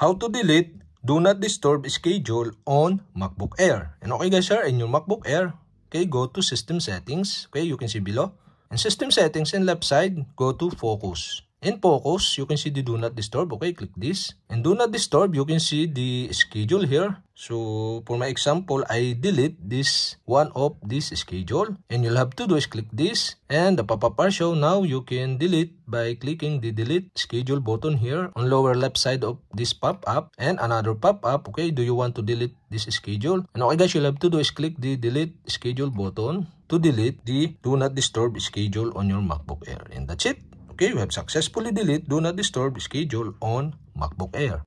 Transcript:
how to delete do not disturb schedule on MacBook Air. And okay guys, here in your MacBook Air, okay, go to system settings. Okay, you can see below. And system settings in left side, go to focus. In focus, you can see the do not disturb. Okay, click this. And do not disturb, you can see the schedule here. So, for my example, I delete this one of this schedule. And you'll have to do is click this. And the pop-up bar show, now you can delete by clicking the delete schedule button here on lower left side of this pop-up. And another pop-up, okay, do you want to delete this schedule? And okay guys, you'll have to do is click the delete schedule button to delete the do not disturb schedule on your MacBook Air. And that's it. Okay, we have successfully delete Do Not Disturb schedule on MacBook Air.